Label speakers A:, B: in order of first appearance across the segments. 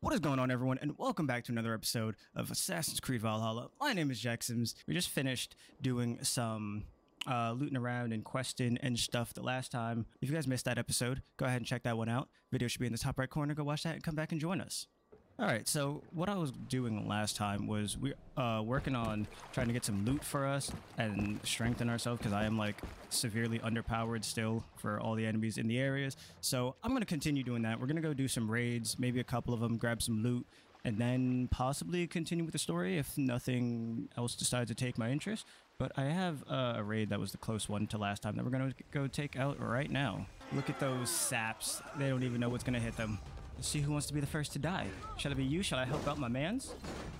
A: What is going on, everyone, and welcome back to another episode of Assassin's Creed Valhalla. My name is Jexams. We just finished doing some uh, looting around and questing and stuff the last time. If you guys missed that episode, go ahead and check that one out. Video should be in the top right corner. Go watch that and come back and join us. All right, so what I was doing last time was we uh, working on trying to get some loot for us and strengthen ourselves because I am like severely underpowered still for all the enemies in the areas. So I'm going to continue doing that. We're going to go do some raids, maybe a couple of them, grab some loot, and then possibly continue with the story if nothing else decides to take my interest. But I have uh, a raid that was the close one to last time that we're going to go take out right now. Look at those saps. They don't even know what's going to hit them. Let's see who wants to be the first to die. Shall it be you? Shall I help out my mans?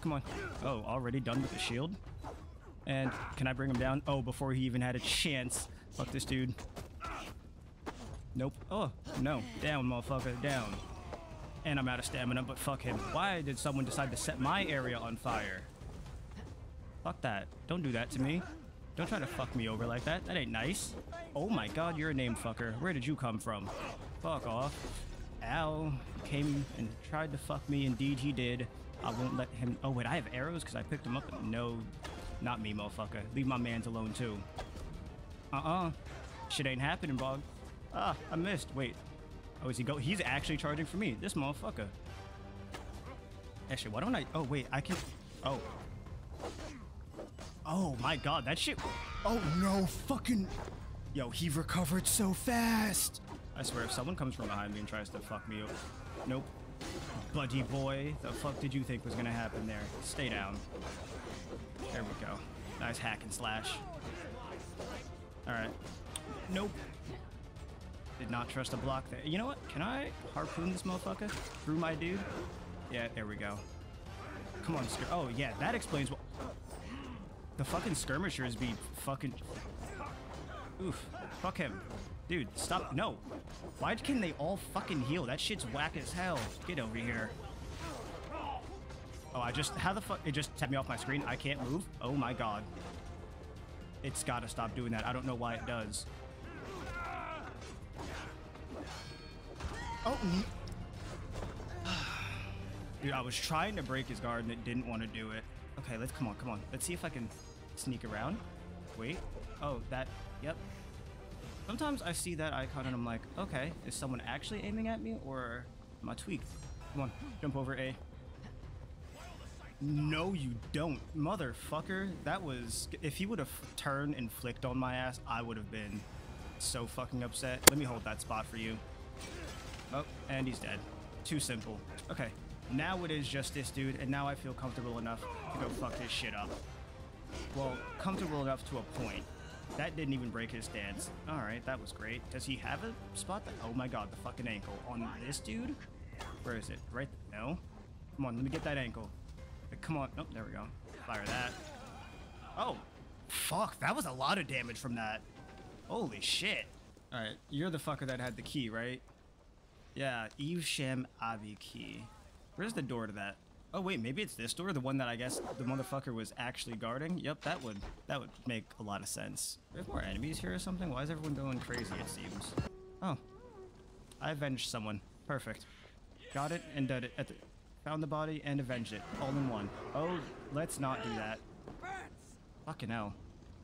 A: Come on. Oh, already done with the shield? And can I bring him down? Oh, before he even had a chance. Fuck this dude. Nope. Oh, no. Down, motherfucker. Down. And I'm out of stamina, but fuck him. Why did someone decide to set my area on fire? Fuck that. Don't do that to me. Don't try to fuck me over like that. That ain't nice. Oh my god, you're a name fucker. Where did you come from? Fuck off. Al came and tried to fuck me. Indeed, he did. I won't let him. Oh, wait, I have arrows because I picked them up. No, not me, motherfucker. Leave my mans alone, too. Uh-uh. Shit ain't happening, Bog. Ah, I missed. Wait. Oh, is he go? He's actually charging for me. This motherfucker. Actually, why don't I? Oh, wait, I can. Oh. Oh my god, that shit. Oh no, fucking. Yo, he recovered so fast. I swear, if someone comes from behind me and tries to fuck me up. Nope. Buddy boy, the fuck did you think was gonna happen there? Stay down. There we go. Nice hack and slash. Alright. Nope. Did not trust a block there. You know what? Can I harpoon this motherfucker through my dude? Yeah, there we go. Come on, Oh, yeah, that explains what- The fucking skirmishers be fucking- Oof. Fuck him. Dude, stop. No. Why can they all fucking heal? That shit's whack as hell. Get over here. Oh, I just... How the fuck... It just tapped me off my screen. I can't move. Oh my god. It's gotta stop doing that. I don't know why it does. Oh. Dude, I was trying to break his guard and it didn't want to do it. Okay, let's... Come on, come on. Let's see if I can sneak around. Wait. Oh, that... Yep. Sometimes I see that icon and I'm like, okay, is someone actually aiming at me or am I tweaked? Come on, jump over A. No, you don't. Motherfucker, that was... If he would have turned and flicked on my ass, I would have been so fucking upset. Let me hold that spot for you. Oh, and he's dead. Too simple. Okay, now it is just this dude, and now I feel comfortable enough to go fuck this shit up. Well, comfortable enough to a point. That didn't even break his stance. Alright, that was great. Does he have a spot that- Oh my god, the fucking ankle. On this dude? Where is it? Right- No? Come on, let me get that ankle. Uh, Come on. Oh, there we go. Fire that. Oh! Fuck, that was a lot of damage from that. Holy shit. Alright, you're the fucker that had the key, right? Yeah, Eve Avi key. Where's the door to that? Oh wait, maybe it's this door, the one that I guess the motherfucker was actually guarding. Yep, that would that would make a lot of sense. There's more enemies here or something. Why is everyone going crazy? It seems. Oh, I avenged someone. Perfect. Got it and did it. At the, found the body and avenged it all in one. Oh, let's not do that. Fucking hell.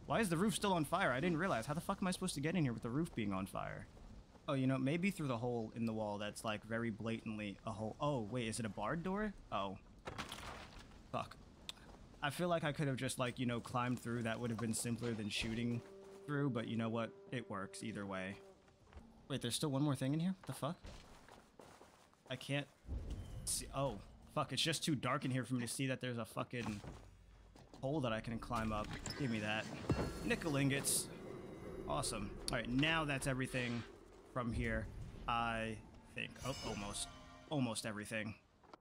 A: Why is the roof still on fire? I didn't realize. How the fuck am I supposed to get in here with the roof being on fire? Oh, you know, maybe through the hole in the wall that's like very blatantly a hole. Oh, wait, is it a barred door? Oh. Fuck. I feel like I could have just like, you know, climbed through. That would have been simpler than shooting through, but you know what? It works either way. Wait, there's still one more thing in here? What the fuck? I can't see. Oh, fuck. It's just too dark in here for me to see that there's a fucking hole that I can climb up. Give me that. Nickel ingots. Awesome. All right, now that's everything from here. I think. Oh, almost. Almost everything.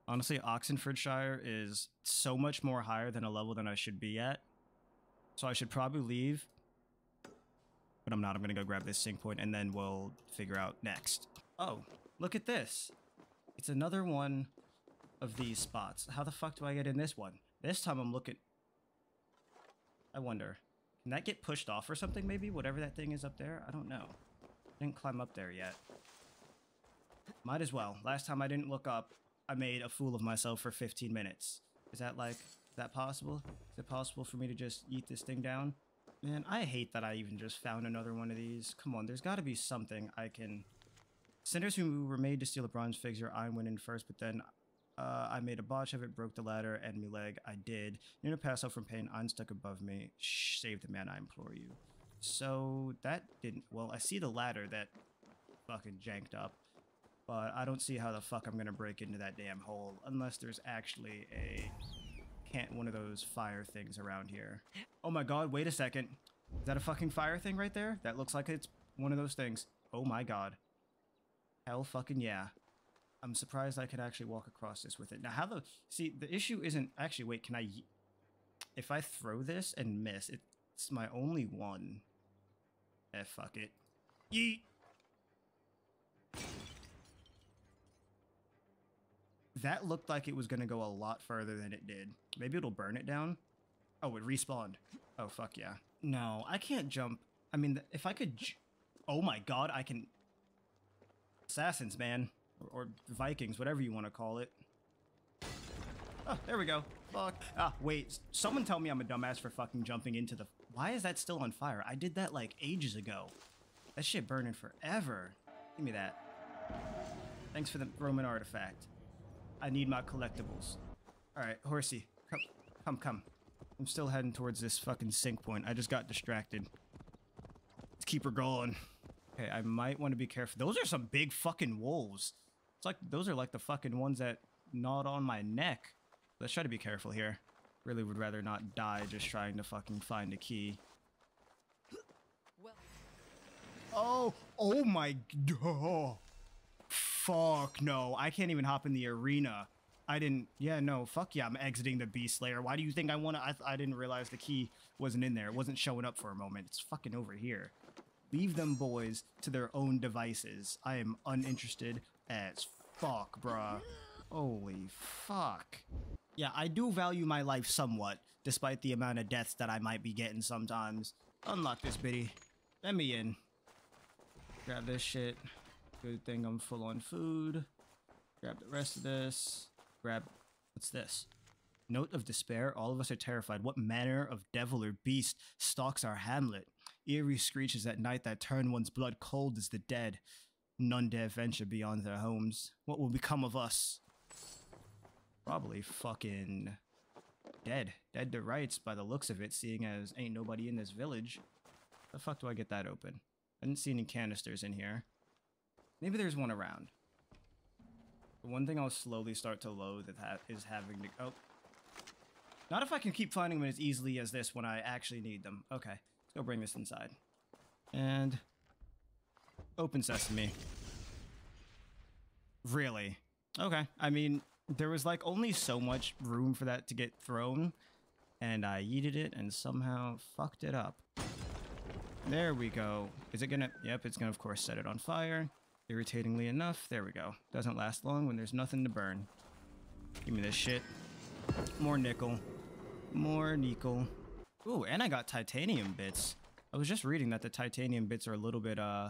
A: Honestly, Oxenfordshire is so much more higher than a level than I should be at. So I should probably leave. But I'm not. I'm going to go grab this sync point and then we'll figure out next. Oh, look at this. It's another one of these spots. How the fuck do I get in this one? This time I'm looking... I wonder. Can that get pushed off or something maybe? Whatever that thing is up there? I don't know. Didn't climb up there yet. Might as well. Last time I didn't look up I made a fool of myself for 15 minutes. Is that like, is that possible? Is it possible for me to just eat this thing down? Man, I hate that I even just found another one of these. Come on, there's got to be something I can... Sinners who were made to steal a bronze figure, I went in first, but then uh, I made a botch of it, broke the ladder, and me leg. I did. Near to pass out from pain, I'm stuck above me. Shh, save the man, I implore you. So that didn't... Well, I see the ladder that fucking janked up. But I don't see how the fuck I'm gonna break into that damn hole unless there's actually a can't one of those fire things around here. Oh my god, wait a second. Is that a fucking fire thing right there? That looks like it's one of those things. Oh my god. Hell fucking yeah. I'm surprised I could actually walk across this with it. Now how the... See, the issue isn't... Actually, wait, can I... If I throw this and miss, it's my only one. Eh, fuck it. Yeet! That looked like it was going to go a lot further than it did. Maybe it'll burn it down. Oh, it respawned. Oh, fuck yeah. No, I can't jump. I mean, if I could... oh my god, I can... Assassins, man. Or, or Vikings, whatever you want to call it. Oh, there we go. Fuck. Ah, wait. Someone tell me I'm a dumbass for fucking jumping into the... Why is that still on fire? I did that, like, ages ago. That shit burning forever. Give me that. Thanks for the Roman artifact. I need my collectibles. Alright, horsey. Come, come, come. I'm still heading towards this fucking sync point. I just got distracted. Let's keep her going. Okay, I might want to be careful. Those are some big fucking wolves. It's like, those are like the fucking ones that gnawed on my neck. Let's try to be careful here. Really would rather not die just trying to fucking find a key. Oh, oh my, oh. Fuck no. I can't even hop in the arena. I didn't. Yeah, no. Fuck yeah. I'm exiting the Beast Slayer. Why do you think I want to? I, I didn't realize the key wasn't in there. It wasn't showing up for a moment. It's fucking over here. Leave them boys to their own devices. I am uninterested as fuck, bruh. Holy fuck. Yeah, I do value my life somewhat, despite the amount of deaths that I might be getting sometimes. Unlock this bitty. Let me in. Grab this shit. Good thing I'm full on food. Grab the rest of this. Grab... What's this? Note of despair. All of us are terrified. What manner of devil or beast stalks our hamlet? Eerie screeches at night that turn one's blood cold as the dead. None dare venture beyond their homes. What will become of us? Probably fucking dead. Dead to rights by the looks of it, seeing as ain't nobody in this village. The fuck do I get that open? I didn't see any canisters in here. Maybe there's one around. The one thing I'll slowly start to loathe is having to... Oh. Not if I can keep finding them as easily as this when I actually need them. Okay, let's go bring this inside. And... Open sesame. Really? Okay, I mean, there was like only so much room for that to get thrown. And I yeeted it and somehow fucked it up. There we go. Is it gonna... Yep, it's gonna of course set it on fire. Irritatingly enough, there we go. Doesn't last long when there's nothing to burn. Give me this shit. More nickel. More nickel. Ooh, and I got titanium bits. I was just reading that the titanium bits are a little bit, uh,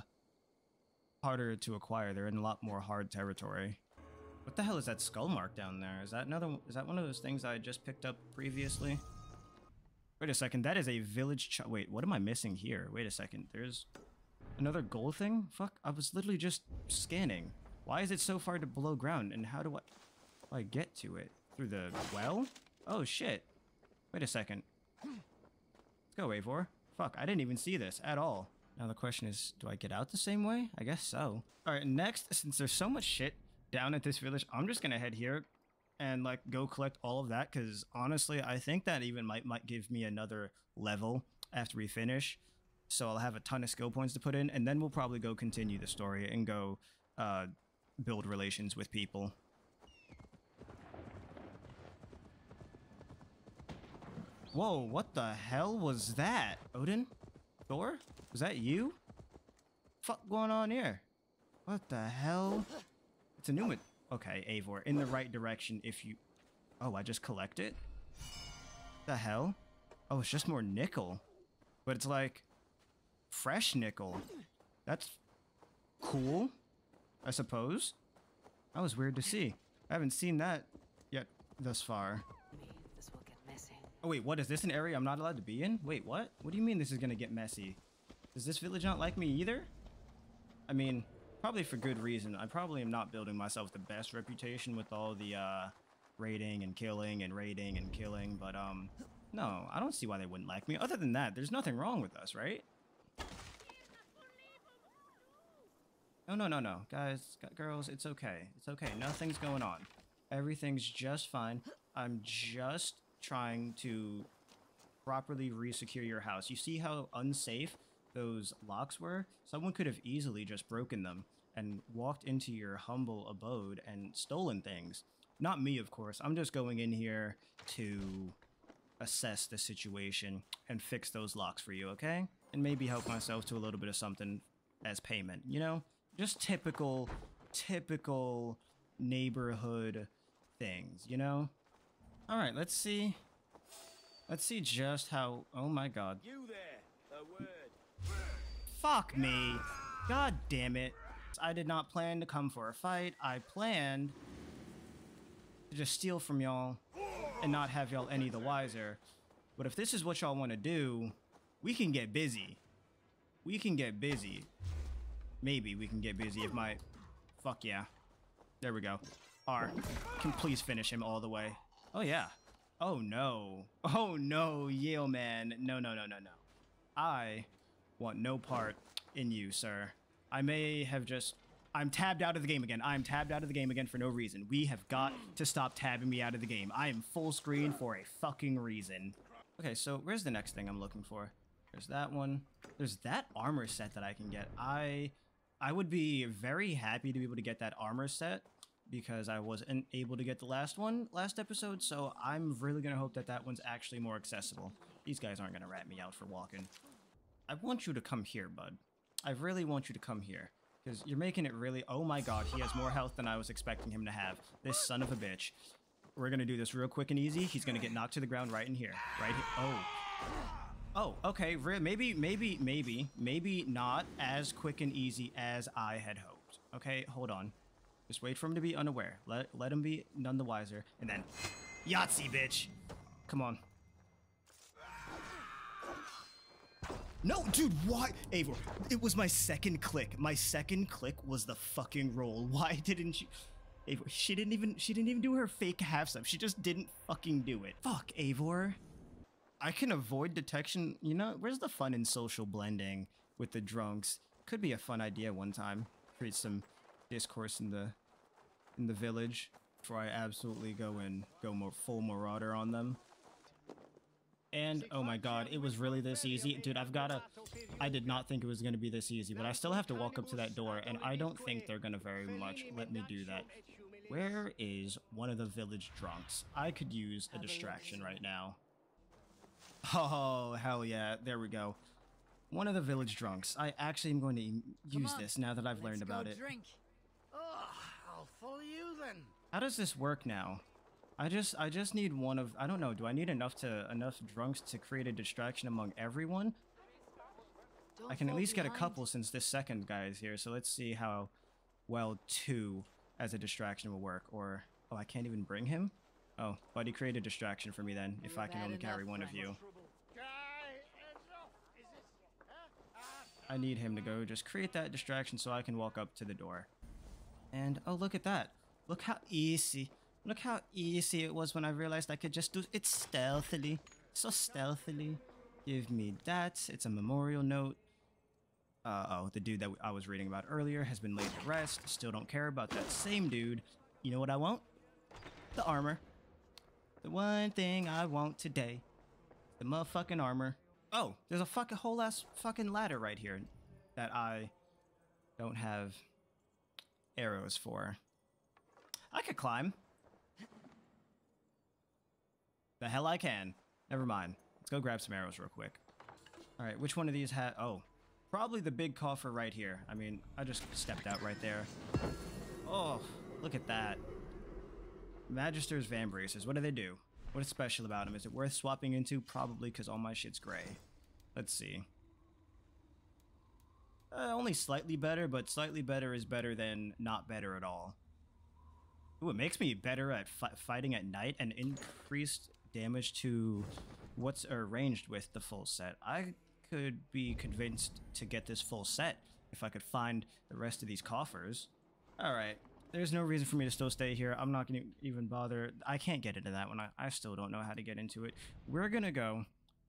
A: harder to acquire. They're in a lot more hard territory. What the hell is that skull mark down there? Is that another, is that one of those things I just picked up previously? Wait a second, that is a village wait, what am I missing here? Wait a second, there's Another goal thing? Fuck, I was literally just scanning. Why is it so far to below ground, and how do I, do I get to it? Through the well? Oh, shit. Wait a second. Let's go, Eivor. Fuck, I didn't even see this at all. Now the question is, do I get out the same way? I guess so. Alright, next, since there's so much shit down at this village, I'm just gonna head here and like go collect all of that because honestly, I think that even might might give me another level after we finish so I'll have a ton of skill points to put in, and then we'll probably go continue the story and go uh, build relations with people. Whoa, what the hell was that? Odin? Thor? Was that you? Fuck going on here? What the hell? It's a new one. Okay, Eivor, in the right direction if you... Oh, I just collect it? The hell? Oh, it's just more nickel. But it's like... Fresh nickel. That's cool, I suppose. That was weird to see. I haven't seen that yet thus far.
B: This will get messy.
A: Oh wait, what is this an area I'm not allowed to be in? Wait, what? What do you mean this is gonna get messy? Does this village not like me either? I mean, probably for good reason. I probably am not building myself the best reputation with all the uh, raiding and killing and raiding and killing, but um, no, I don't see why they wouldn't like me. Other than that, there's nothing wrong with us, right? No, no, no, no. Guys, girls, it's okay. It's okay. Nothing's going on. Everything's just fine. I'm just trying to properly resecure your house. You see how unsafe those locks were? Someone could have easily just broken them and walked into your humble abode and stolen things. Not me, of course. I'm just going in here to assess the situation and fix those locks for you, okay? And maybe help myself to a little bit of something as payment, you know? Just typical, typical neighborhood things, you know? All right, let's see. Let's see just how. Oh my god.
C: You there, a word.
A: Fuck me. God damn it. I did not plan to come for a fight. I planned to just steal from y'all and not have y'all any the wiser. But if this is what y'all want to do, we can get busy. We can get busy. Maybe we can get busy if my... Fuck yeah. There we go. R. Can please finish him all the way. Oh yeah. Oh no. Oh no, Yale man. No, no, no, no, no. I want no part in you, sir. I may have just... I'm tabbed out of the game again. I'm tabbed out of the game again for no reason. We have got to stop tabbing me out of the game. I am full screen for a fucking reason. Okay, so where's the next thing I'm looking for? There's that one. There's that armor set that I can get. I I would be very happy to be able to get that armor set because I wasn't able to get the last one last episode, so I'm really going to hope that that one's actually more accessible. These guys aren't going to rat me out for walking. I want you to come here, bud. I really want you to come here. Because you're making it really... Oh my god, he has more health than I was expecting him to have. This son of a bitch. We're to do this real quick and easy. He's to get knocked to the ground right in here. Right here. Oh. Oh, okay. Maybe, maybe, maybe, maybe not as quick and easy as I had hoped. Okay, hold on. Just wait for him to be unaware. Let let him be none the wiser, and then Yahtzee, bitch. Come on. No, dude, why? Eivor, it was my second click. My second click was the fucking roll. Why didn't you? Eivor, she didn't even she didn't even do her fake half step. She just didn't fucking do it. Fuck, Eivor. I can avoid detection. You know, where's the fun in social blending with the drunks? Could be a fun idea one time. Create some discourse in the in the village before I absolutely go and go more full marauder on them. And oh my god, it was really this easy. Dude, I've gotta I did not think it was gonna be this easy, but I still have to walk up to that door, and I don't think they're gonna very much let me do that. Where is one of the village drunks? I could use a distraction right now. Oh, hell yeah. There we go. One of the village drunks. I actually am going to use this now that I've learned
D: Let's
A: about
D: go
A: it.
D: Drink.
C: Oh, I'll follow you then.
A: How does this work now? I just I just need one of I don't know, do I need enough to enough drunks to create a distraction among everyone?
D: Don't
A: I can at
D: fall
A: least get a couple since this second guy is here, so let's see how well two as a distraction will work. Or oh I can't even bring him? Oh, buddy create a distraction for me then, if
D: You've
A: I can only carry
D: enough,
A: one of you.
C: Guy, hands off. Is this? Huh? Ah,
A: I need him to go just create that distraction so I can walk up to the door. And oh, look at that. Look how easy. Look how easy it was when I realized I could just do it stealthily. So stealthily. Give me that. It's a memorial note. Uh oh, the dude that I was reading about earlier has been laid to rest. Still don't care about that same dude. You know what I want? The armor. The one thing I want today. The motherfucking armor. Oh, there's a fucking whole ass fucking ladder right here that I don't have arrows for. I could climb. The hell I can. Never mind. Let's go grab some arrows real quick. All right, which one of these had? Oh, probably the big coffer right here. I mean, I just stepped out right there. Oh, look at that. Magister's Vambraces. What do they do? What is special about him? Is it worth swapping into? Probably because all my shit's gray. Let's see. Uh, only slightly better, but slightly better is better than not better at all. Ooh, it makes me better at fi- fighting at night and increased damage to what's arranged with the full set. I could be convinced to get this full set if I could find the rest of these coffers. All right. There's no reason for me to still stay here. I'm not going to even bother. I can't get into that one. I, I still don't know how to get into it. We're going to go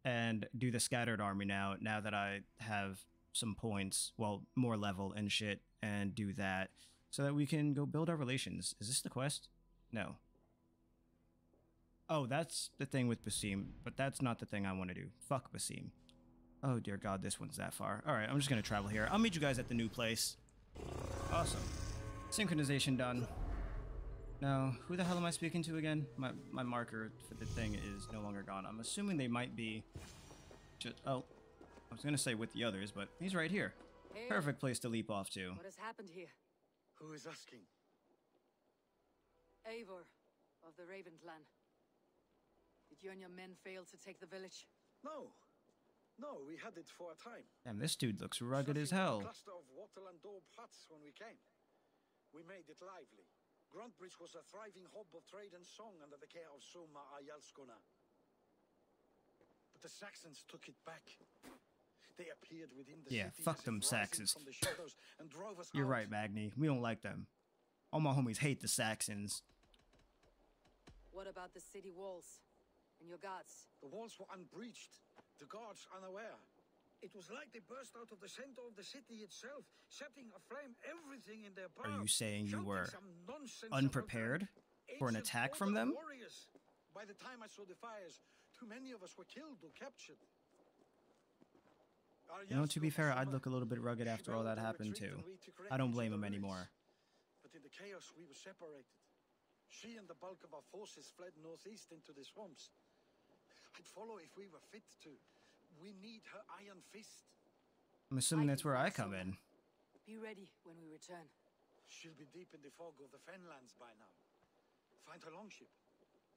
A: and do the scattered army now, now that I have some points, well, more level and shit, and do that so that we can go build our relations. Is this the quest? No. Oh, that's the thing with Basim, but that's not the thing I want to do. Fuck Basim. Oh dear god, this one's that far. Alright, I'm just gonna travel here. I'll meet you guys at the new place. Awesome. Synchronization done. Now, who the hell am I speaking to again? My, my marker for the thing is no longer gone. I'm assuming they might be just... Oh, I was gonna say with the others, but he's right here.
B: Hey,
A: Perfect place to leap off to.
B: What has happened here?
C: Who is asking?
B: Eivor of the Raven clan. Did you and your men fail to take the village?
C: No. No, we had it for a time.
A: Damn, this dude looks rugged as hell.
C: A cluster of wattle and huts when we came. We made it lively. Grantebridge was a thriving hub of trade and song under the care of Soma Jarlskona. But the Saxons took it back. They appeared within the
A: Yeah,
C: city
A: fuck
C: as if
A: them Saxons.
C: From the shadows and drove us
A: You're
C: out.
A: right, Magni. We don't like them. All my homies hate the Saxons.
B: What about the city walls? And your guards?
C: The walls were unbreached, the guards unaware. It was like they burst out of the center of the city itself, setting aflame everything in their path.
A: Are you saying you were
C: some nonsense about
A: unprepared for an attack from them?
C: Warriors. By the time I saw the fires, too many of us were killed or captured. Our
A: You know, to be fair, I'd look a little bit rugged after all that happened too.
C: and we took
A: I don't blame him anymore.
C: But in the chaos, we were separated. She and the bulk of our forces fled northeast into the swamps. I'd follow if we were fit to. We need her iron fist.
A: I'm assuming that's where I come in.
B: Be ready when we return.
C: She'll be deep in the fog of the Fenlands by now. Find her longship.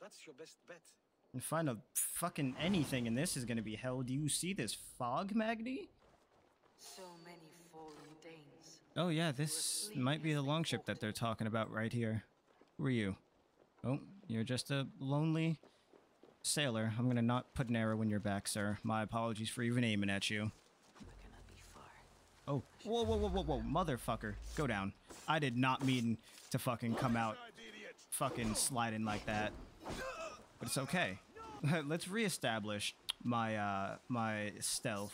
C: That's your best bet.
A: And find a fucking anything in this is gonna be hell. Do you see this fog, Magni?
B: So many fallen Danes.
A: Oh yeah, this might be the longship that they're talking about right here. Who are you? Oh, you're just a lonely sailor. I'm gonna not put an arrow in your back, sir. My apologies for even aiming at you. Oh, whoa, whoa, whoa, whoa, whoa, motherfucker. Go down. I did not mean to fucking come out fucking sliding like that. But it's okay. Let's reestablish my, uh, my stealth.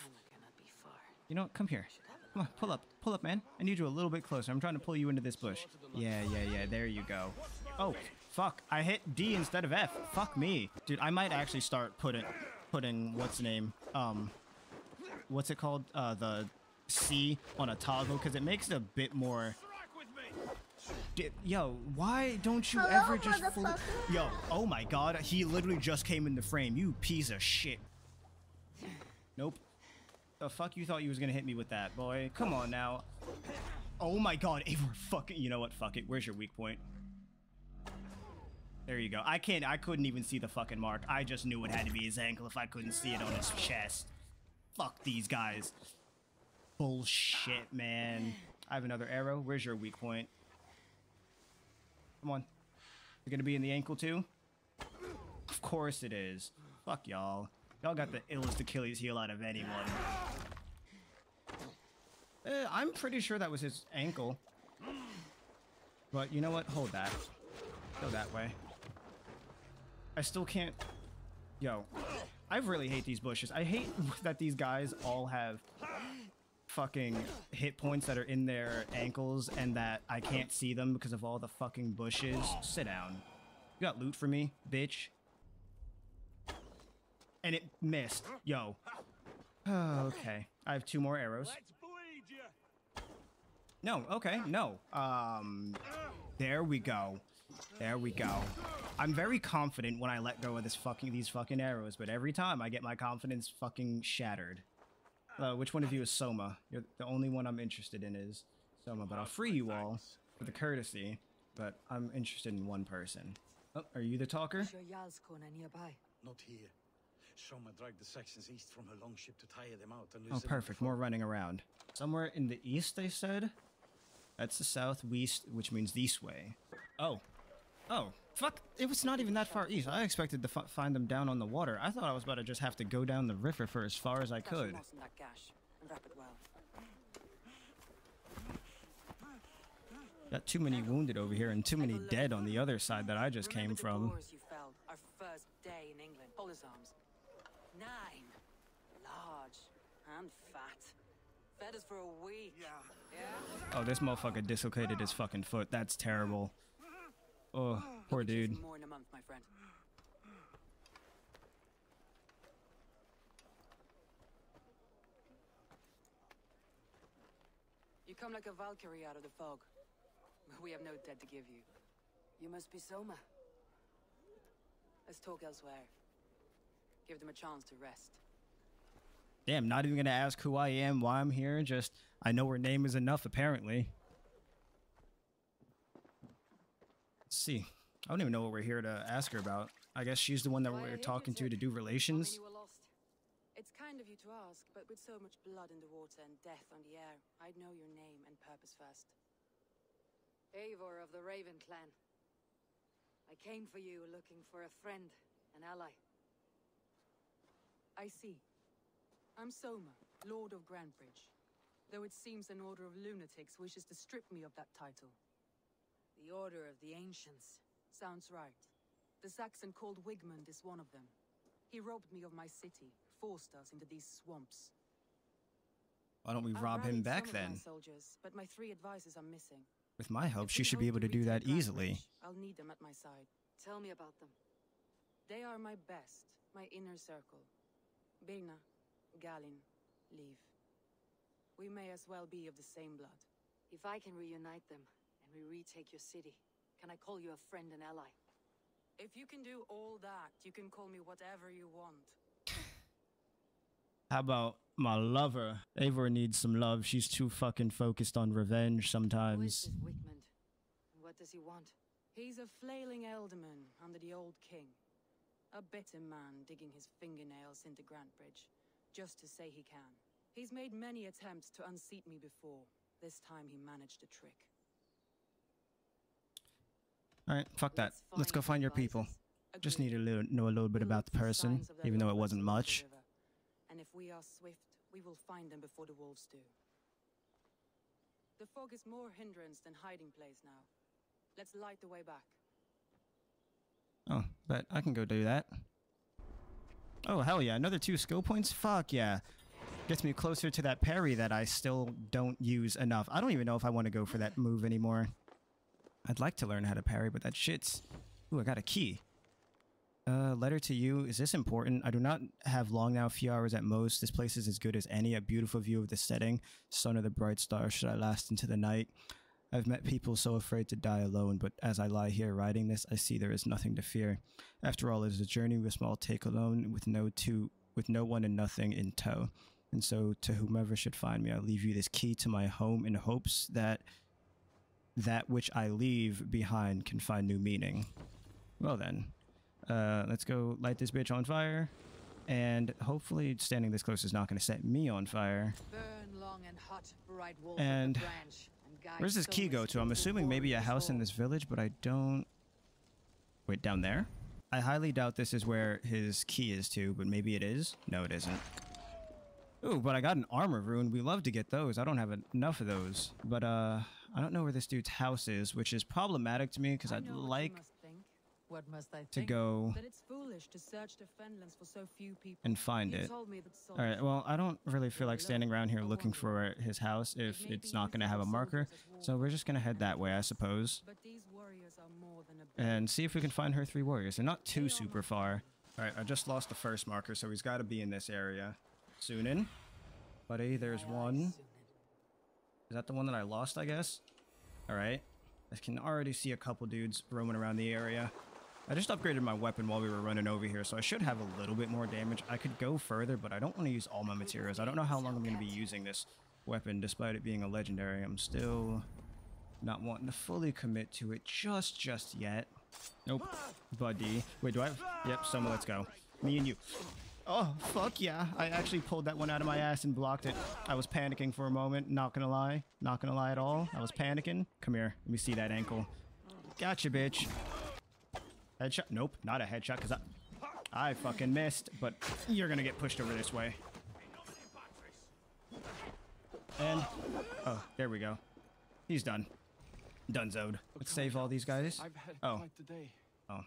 A: You know what? Come here. Come on, pull up. Pull up, man. I need you a little bit closer. I'm trying to pull you into this bush. Yeah, yeah, yeah. There you go. Oh, fuck. I hit D instead of F. Fuck me. Dude, I might actually start putting, putting, what's the name? Um, what's it called? Uh, the C on a toggle, because it makes it a bit more... Di- Yo, why don't you
E: Hello,
A: ever just... fl- Yo, oh my god, he literally just came in the frame. You piece of shit. Nope. The fuck you thought you was gonna hit me with that, boy? Come on now. Oh my god, Eivor, fucking, you know what? Fuck it. Where's your weak point? There you go. I can't, I couldn't even see the fucking mark. I just knew it had to be his ankle if I couldn't see it on his chest. Fuck these guys. Bullshit, man. I have another arrow. Where's your weak point? Come on. You're gonna be in the ankle too? Of course it is. Fuck y'all. Y'all got the illest Achilles heel out of anyone. Eh, I'm pretty sure that was his ankle. But you know what? Hold that. Go that way. I still can't... Yo. I really hate these bushes. I hate that these guys all have fucking hit points that are in their ankles and that I can't see them because of all the fucking bushes. Sit down. You got loot for me, bitch? And it missed. Yo. okay. I have two more arrows. No, okay, no. Um, there we go. There we go. I'm very confident when I let go of this fucking these fucking arrows, but every time I get my confidence fucking shattered. Uh, which one of you is Soma? You're the only one I'm interested in is Soma, but I'll free you all for the courtesy. But I'm interested in one person. Oh, are you the talker?
B: Is your Jarlskona nearby?
C: Not here. Soma dragged the Saxons east from her longship to tire them out and
A: Oh,
C: lose them
A: perfect. More running around. Somewhere in the east, they said. That's the southwest, which means this way. Oh, Oh, fuck. It was not even that far east. I expected to f- find them down on the water. I thought I was about to just have to go down the river for as far as I could.
B: moss in that gash and wrap it well.
A: Got too many wounded over here and too many dead on the other side that I just came from.
B: Boars you felled our first day in England. Polizarms. Nine. Large and fat. Fed us for a week. Yeah. Yeah.
A: Oh, this motherfucker dislocated his fucking foot. That's terrible. Oh, poor
B: You'll be chasing
A: dude.
B: More in a month, my friend. You come like a Valkyrie out of the fog. We have no debt to give you. You must be Soma. Let's talk elsewhere. Give them a chance to rest.
A: Damn, not even gonna ask who I am, why I'm here. Just, I know her name is enough, apparently. Let's see. I don't even know what we're here to ask her about. I guess she's the one that
B: Why
A: we're talking to to do relations.
B: many were lost? It's kind of you to ask, but with so much blood in the water and death on the air, I'd know your name and purpose first. Eivor of the Raven clan. I came for you looking for a friend, an ally. I see. I'm Soma, Lord of Grantebridge. Though it seems an order of lunatics wishes to strip me of that title. The Order of the Ancients. Sounds right. The Saxon called Wigmund is one of them. He robbed me of my city, forced us into these swamps.
A: Why don't we
B: I've
A: rob him
B: rallied
A: back
B: some of my
A: then?
B: soldiers, but my three advisors are missing.
A: With my help,
B: If
A: she should be able to do that
B: retake
A: easily.
B: I'll need them at my side. Tell me about them. They are my best, my inner circle. Birna, Galinn, Leif. We may as well be of the same blood. If I can reunite them, and we retake your city, can I call you a friend and ally? If you can do all that, you can call me whatever you want.
A: How about my lover? Eivor needs some love. She's too fucking focused on revenge
B: Who is
A: sometimes.
B: this Wigmund? And what does he want? He's a flailing ealdorman under the old king. A bitter man digging his fingernails into Grantebridge, just to say he can. He's made many attempts to unseat me before. This time he managed a trick.
A: Alright, fuck that. Let's go find your people. Just need to little, know a little bit about the person, even though it wasn't much.
B: And if we are swift, we will find them before the wolves do. The fog is more hindrance than hiding place now. Let's light the way back.
A: Oh, but I can go do that. Oh, hell yeah. Another two skill points? Fuck yeah. Gets me closer to that parry that I still don't use enough. I don't even know if I want to go for that move anymore. I'd like to learn how to parry, but that shit's... Ooh, I got a key. Uh, letter to you. Is this important? I do not have long now, a few hours at most. This place is as good as any. A beautiful view of the setting. Sun of the bright star, should I last into the night. I've met people so afraid to die alone, but as I lie here writing this, I see there is nothing to fear. After all, it is a journey we small take alone, with no two, with no one and nothing in tow. And so, to whomever should find me, I leave you this key to my home in hopes that that which I leave behind can find new meaning. Well then, uh, let's go light this bitch on fire, and hopefully, standing this close is not going to set me on fire.
B: Burn long and hot, bright wolf
A: And
B: branch. And
A: Where's this key go to? I'm assuming maybe a house in this village, but I don't. Wait, down there? I highly doubt this is where his key is to, but maybe it is. No, it isn't. Ooh, but I got an armor rune. We love to get those. I don't have enough of those. But, uh, I don't know where this dude's house is, which is problematic to me because I'd like
B: must think. What must I
A: to go
B: That it's foolish to search the for so few people.
A: and find it.
B: told me that
A: All right, well, I don't really feel like standing around here looking for his house if
B: It
A: it's not going to have a marker. So we're just going to head that way, I suppose.
B: But these warriors are more than a
A: and see if we can find her three warriors. They're not too super far. All right, I just lost the first marker, so he's got to be in this area. Sunin. Buddy, there's one. Is that the one that I lost, I guess? All right. I can already see a couple dudes roaming around the area. I just upgraded my weapon while we were running over here, so I should have a little bit more damage. I could go further, but I don't want to use all my materials. I don't know how long I'm going to be using this weapon, despite it being a legendary. I'm still not wanting to fully commit to it just just yet. Nope. Buddy. Wait, do I have... Yep, Soma, let's go. Me and you. Oh, fuck yeah. I actually pulled that one out of my ass and blocked it. I was panicking for a moment, not gonna lie. Not gonna lie at all. I was panicking. Come here. Let me see that ankle. Gotcha, bitch. Headshot? Nope, not a headshot because I, I fucking missed. But you're gonna get pushed over this way. And oh, there we go. He's done. Donezoed. Let's save all these guys. Oh.
E: quite the day.
A: Oh,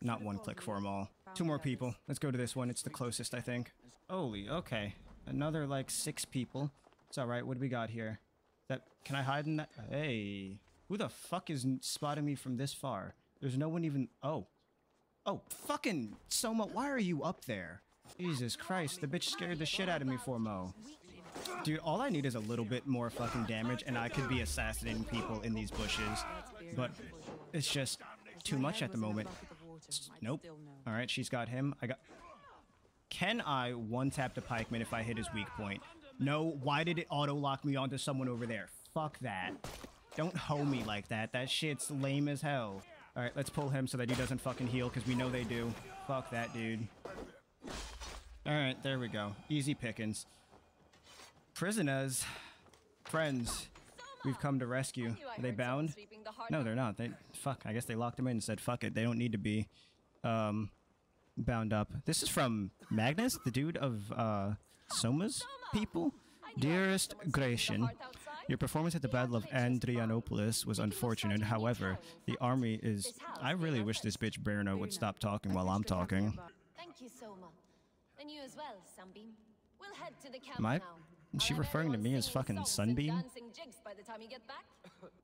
A: not one click for them all. Two more people. Let's go to this one. It's the closest, I think. Holy, okay. Another like six people. It's all right. What do we got here? That can I hide in that? Hey, who the fuck is spotting me from this far? There's no one even. Oh, oh, fucking Soma. Why are you up there? Jesus Christ, the bitch scared the shit out of me for Mo. Dude, all I need is a little bit more fucking damage, and I could be assassinating people in these bushes. But it's just too much at the moment. Nope. All right, she's got him. I got. Can I one tap the pikeman if I hit his weak point? No. Why did it auto lock me onto someone over there? Fuck that. Don't hoe me like that. That shit's lame as hell. All right, let's pull him so that he doesn't fucking heal because we know they do. Fuck that dude. All right, there we go. Easy pickings. Prisoners, friends, we've come to rescue. Are they bound? No, they're not. They fuck. I guess they locked him in and said fuck it. They don't need to be um bound up. This is from Magnus, the dude of uh Soma's people. Dearest Gratian, your performance at the Battle of Andrianopolis was unfortunate. However, the army is. I really wish this bitch Birna would stop talking while I'm talking.
D: Thank you, Soma. And you as well, Sunbeam. We'll head to the camp now.
A: Is she referring to me as fucking Sunbeam?
D: dancing jigs by the time you get back.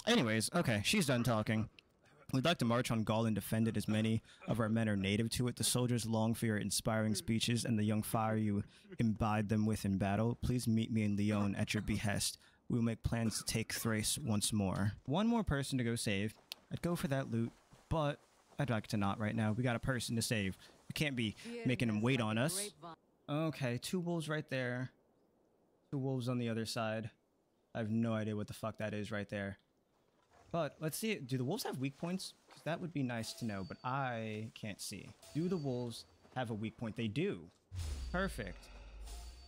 A: Anyways, okay, she's done talking. We'd like to march on Gaul and defend it as many of our men are native to it. The soldiers long for your inspiring speeches and the young fire you imbibe them with in battle. Please meet me in Lyon at your behest. We will make plans to take Thrace once more. One more person to go save. I'd go for that loot, but I'd like to not right now. We got a person to save. We can't be making him wait on us. Okay, two wolves right there. Two wolves on the other side. I have no idea what the fuck that is right there. But let's see. Do the wolves have weak points? that would be nice to know, but I can't see. Do the wolves have a weak point? They do. Perfect.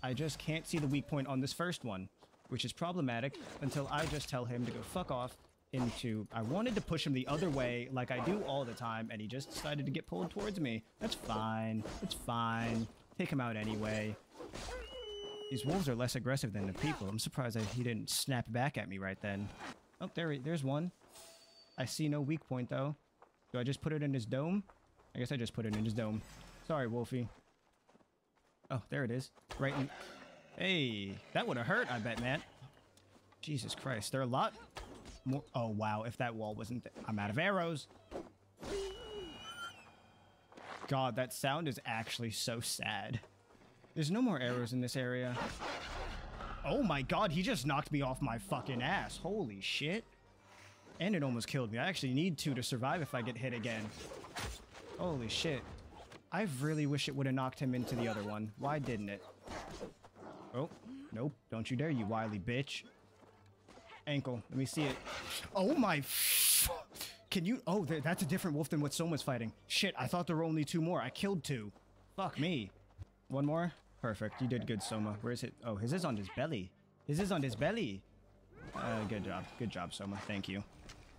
A: I just can't see the weak point on this first one, which is problematic until I just tell him to go fuck off into... I wanted to push him the other way like I do all the time, and he just decided to get pulled towards me. That's fine. It's fine. Take him out anyway. These wolves are less aggressive than the people. I'm surprised that he didn't snap back at me right then. Oh, there, there's one. I see no weak point though. Do I just put it in his dome? I guess I just put it in his dome. Sorry, Wolfie. Oh, there it is. Right in. Hey, that would have hurt, I bet, man. Jesus Christ, there are a lot more. Oh, wow, if that wall wasn't. I'm out of arrows. God, that sound is actually so sad. There's no more arrows in this area. Oh my god, he just knocked me off my fucking ass. Holy shit. And it almost killed me. I actually need to to survive if I get hit again. Holy shit. I really wish it would have knocked him into the other one. Why didn't it? Oh, nope. Don't you dare, you wily bitch. Ankle. Let me see it. Oh my... Can you... Oh, that's a different wolf than what Soma's fighting. Shit, I thought there were only two more. I killed two. Fuck me. One more? Perfect. You did good, Soma. Where is it? Oh, his is on his belly. His is on his belly. Uh, good job. Good job, Soma. Thank you.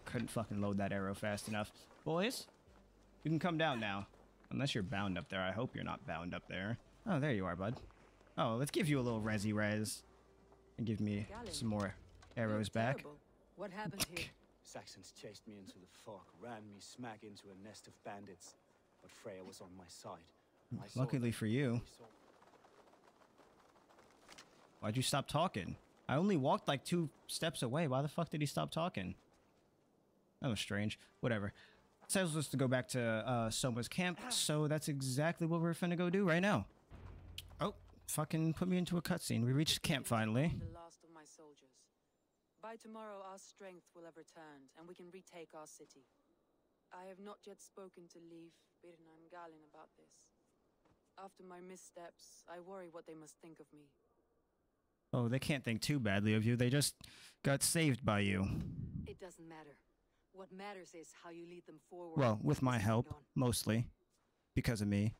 A: Couldn't fucking load that arrow fast enough. Boys, you can come down now. Unless you're bound up there. I hope you're not bound up there. Oh, there you are, bud. Oh, let's give you a little resi res. And give me some more arrows back.
B: Terrible. What happened here?
E: Saxons chased me into the fog, ran me smack into a nest of bandits. But Freya was on my side. I
A: Luckily for you. Why'd you stop talking? I only walked like two steps away. Why the fuck did he stop talking? That was strange. Whatever. Tells us to go back to uh, Soma's camp, so that's exactly what we're finna go do right now. Oh, fucking put me into a cutscene. We reached camp finally.
B: The last of my soldiers. By tomorrow, our strength will have returned, and we can retake our city. I have not yet spoken to Leif, Birna, and Galinn about this. After my missteps, I worry what they must think of me.
A: Oh, they can't think too badly of you. They just got saved by you.
F: It doesn't matter. What matters is how you lead them forward.
A: Well, with my help, mostly. Because of me.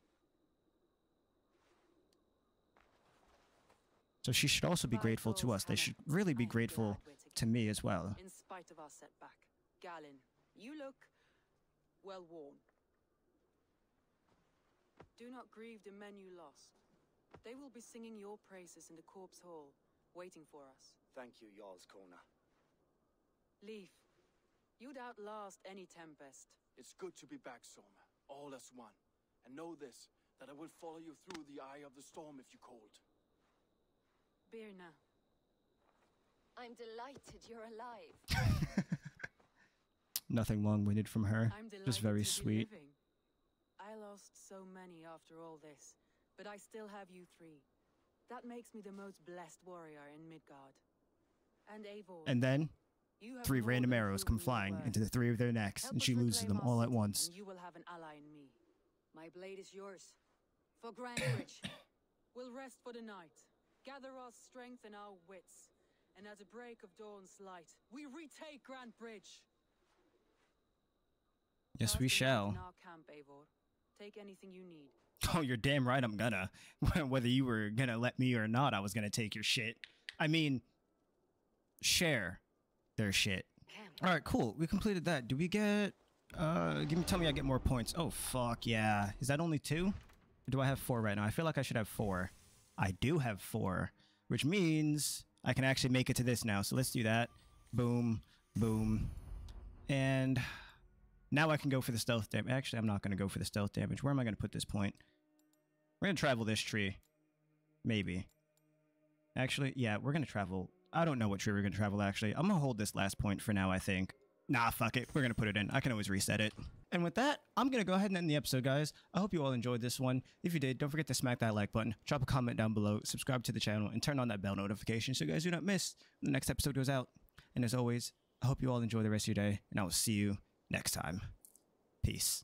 A: So she should also be grateful to us. They should really be grateful to me as well.
B: In spite of our setback, Galinn, you look well worn. Do not grieve the men you lost. They will be singing your praises in the corpse hall, waiting for us.
E: Thank you, Jarl's Kona.
B: Leif, you'd outlast any tempest.
G: It's good to be back, Soma, all as one. And know this, that I will follow you through the eye of the storm if you called.
B: Birna,
D: I'm delighted you're alive.
A: Nothing long-winded from her.
B: I'm delighted
A: Just very
B: to be
A: sweet.
B: living. I lost so many after all this, but I still have you three. That makes me the most blessed warrior in Midgard. And Eivor,
A: And then
B: you have
A: three random arrows come flying into the three of their necks,
B: Help
A: and she loses them all at once.
B: You will have an ally in me.
F: My blade is yours. For Grantebridge.
B: We'll rest for the night, gather our strength and our wits, and at the break of dawn's light, we retake Grantebridge.
A: Yes,
B: Pass
A: we
B: the night
A: shall.
B: In our camp, Eivor. Take anything you need.
A: Oh, you're damn right I'm gonna. Whether you were gonna let me or not, I was gonna take your shit. I mean, share their shit. All right, cool. We completed that. Do we get? Uh, give me. Tell me I get more points. Oh fuck yeah. Is that only two? Or do I have four right now? I feel like I should have four. I do have four, which means I can actually make it to this now. So let's do that. Boom, boom, and now I can go for the stealth damage. Actually, I'm not going to go for the stealth damage. Where am I going to put this point? We're going to travel this tree. Maybe. Actually, yeah, we're going to travel. I don't know what tree we're going to travel, actually. I'm going to hold this last point for now, I think. Nah, fuck it. We're going to put it in. I can always reset it. And with that, I'm going to go ahead and end the episode, guys. I hope you all enjoyed this one. If you did, don't forget to smack that like button, drop a comment down below, subscribe to the channel, and turn on that bell notification so you guys do not miss the next episode goes out. And as always, I hope you all enjoy the rest of your day, and I will see you next time. Peace.